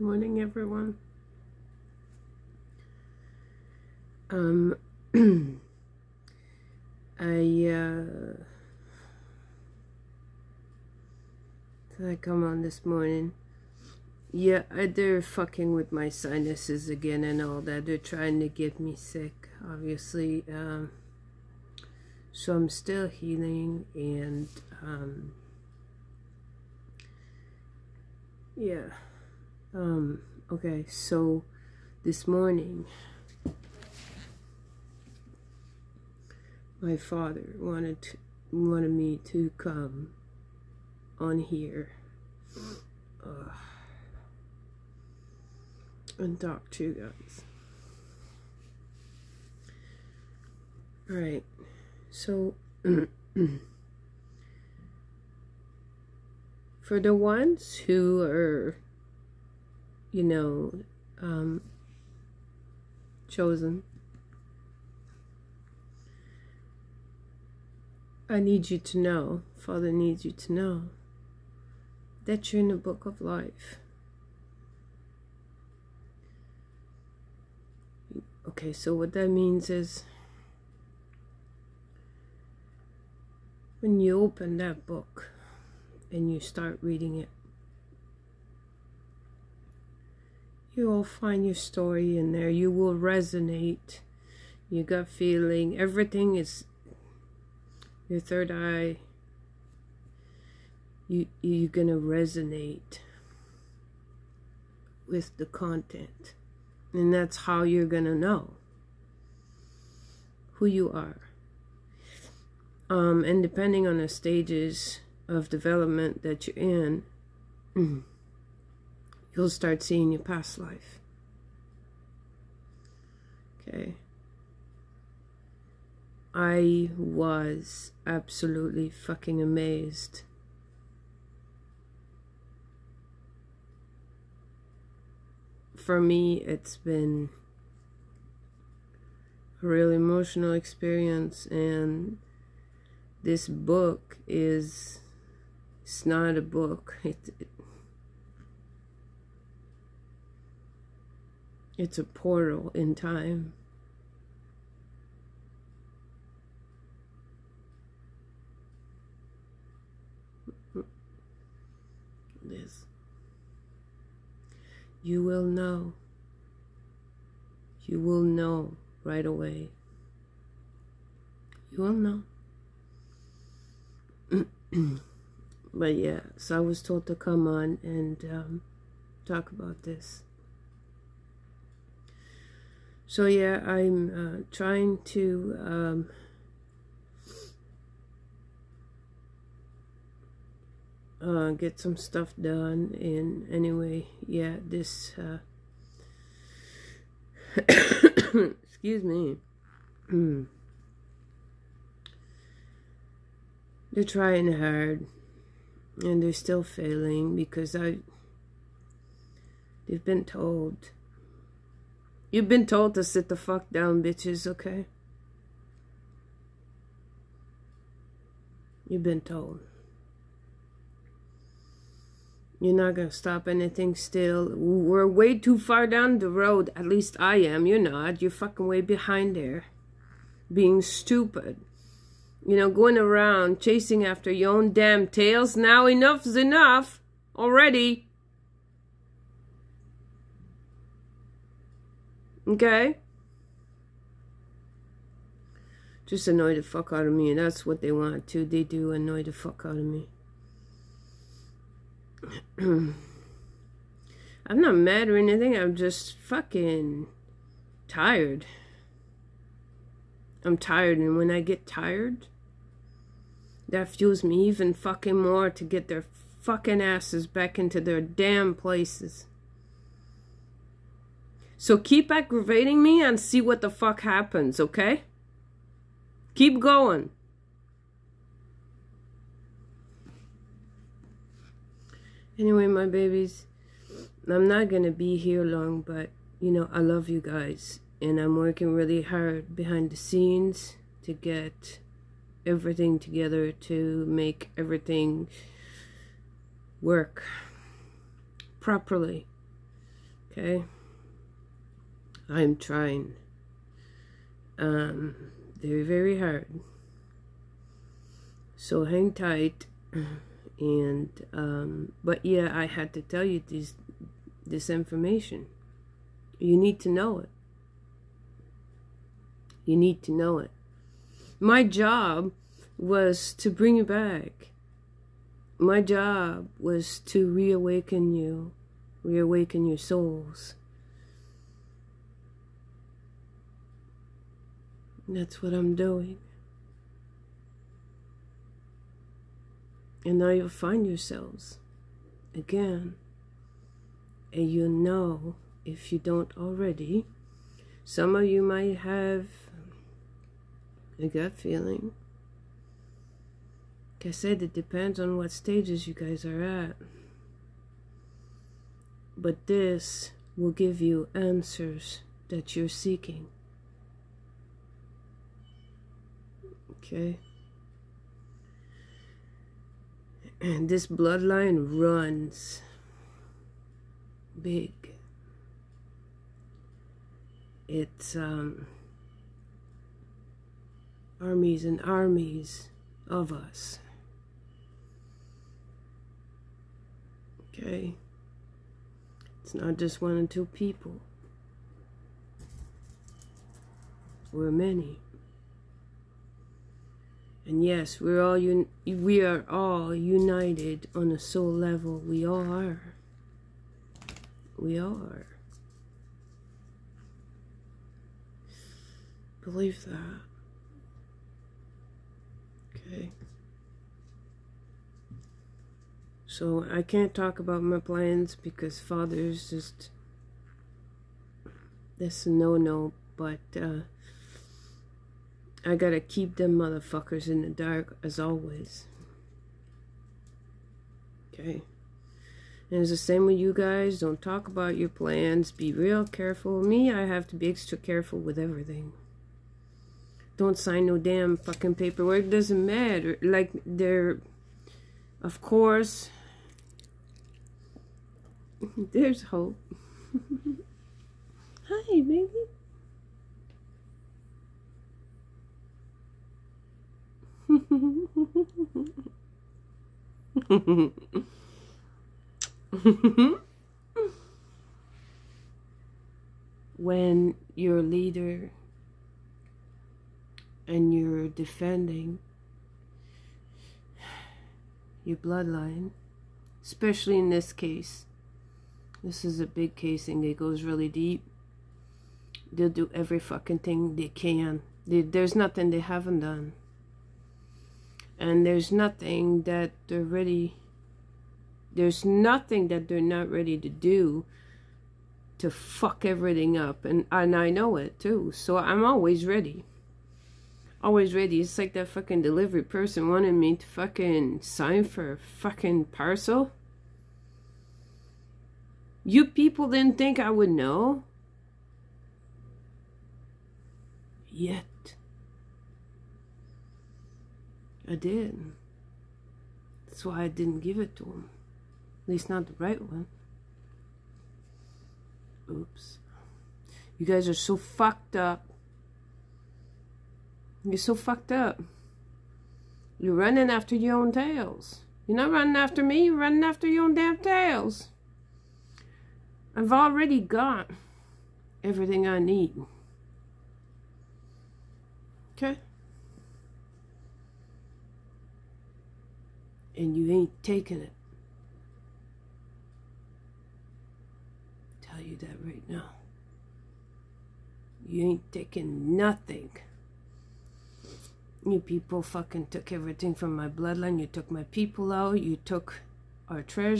Morning, everyone. Um, I, uh, did I come on this morning? Yeah, they're fucking with my sinuses again and all that. They're trying to get me sick, obviously. Um, so I'm still healing and, um, yeah. Um, okay, so this morning, my father wanted to, wanted me to come on here uh, and talk to you guys. All right, so for the ones who are you know, um, chosen. I need you to know, Father needs you to know, that you're in the book of life. Okay, so what that means is when you open that book and you start reading it, you will find your story in there. You will resonate. Your gut feeling. Everything is your third eye. You you're gonna resonate with the content. And that's how you're gonna know who you are. Um, and depending on the stages of development that you're in, you'll start seeing your past life. Okay. I was absolutely fucking amazed. For me, it's been a real emotional experience, and this book is, it's not a book. It, it It's a portal in time. This. You will know. You will know right away. You will know. but yeah, so I was told to come on and um, talk about this. So yeah, I'm uh, trying to um, uh, get some stuff done. And anyway, yeah, this. Uh, excuse me. they're trying hard, and they're still failing because I. They've been told You've been told to sit the fuck down, bitches, okay? You've been told. You're not gonna stop anything still. We're way too far down the road. At least I am. You're not. You're fucking way behind there. Being stupid. You know, going around chasing after your own damn tails. Now enough's enough. Already. Okay? Just annoy the fuck out of me, and that's what they want to. They do annoy the fuck out of me. I'm not mad or anything, I'm just fucking tired. I'm tired, and when I get tired, that fuels me even fucking more to get their fucking asses back into their damn places. So keep aggravating me and see what the fuck happens, okay? Keep going. Anyway, my babies, I'm not going to be here long, but, you know, I love you guys. And I'm working really hard behind the scenes to get everything together to make everything work properly. Okay? I'm trying. Um, very, very hard. So hang tight. And, um, but yeah, I had to tell you this, this information. You need to know it. You need to know it. My job was to bring you back. My job was to reawaken you, reawaken your souls. That's what I'm doing. And now you'll find yourselves again. And you know, if you don't already, some of you might have a gut feeling. Like I said, it depends on what stages you guys are at. But this will give you answers that you're seeking. Okay? And this bloodline runs big. It's um, armies and armies of us. Okay? It's not just one or two people. We're many. And yes, we're all un- we are all united on a soul level. We all are. We are. Believe that. Okay. So I can't talk about my plans because father's just that's a no no, but uh I gotta keep them motherfuckers in the dark as always. Okay. And it's the same with you guys. Don't talk about your plans. Be real careful. Me, I have to be extra careful with everything. Don't sign no damn fucking paperwork. Doesn't matter. Like, they're... Of course... There's hope. Hi, baby. When your leader and you're defending your bloodline, especially in this case, this is a big case and it goes really deep. They'll do every fucking thing they can. They, there's nothing they haven't done and there's nothing that they're ready there's nothing that they're not ready to do to fuck everything up. And and I know it too. So I'm always ready. Always ready. It's like that fucking delivery person wanted me to fucking sign for a fucking parcel. You people didn't think I would know? Yet I did. That's why I didn't give it to him. At least not the right one. Oops. You guys are so fucked up. You're so fucked up. You're running after your own tails. You're not running after me, you're running after your own damn tails. I've already got everything I need. Okay? And you ain't taking it. Tell you that right now. You ain't taking nothing. You people fucking took everything from my bloodline. You took my people out. You took our treasure.